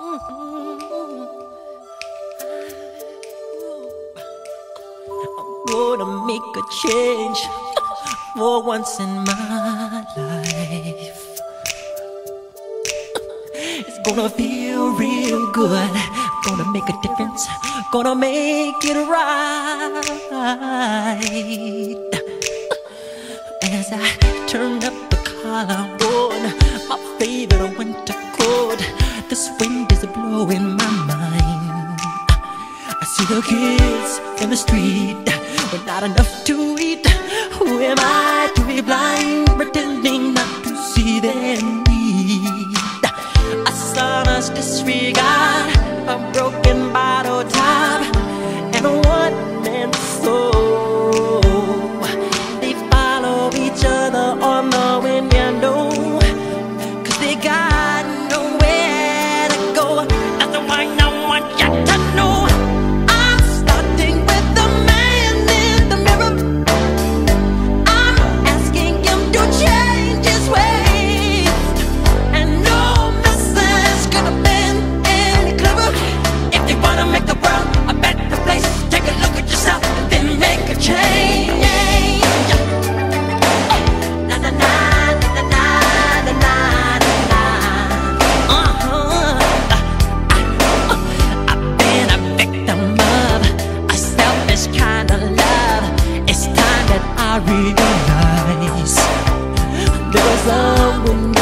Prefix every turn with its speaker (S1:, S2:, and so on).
S1: Gonna make a change for once in my life. It's gonna feel real good. Gonna make a difference. Gonna make it right. As I turn up the collar kids from the street, but not enough to eat. Who am I to be blind? I realize there's love when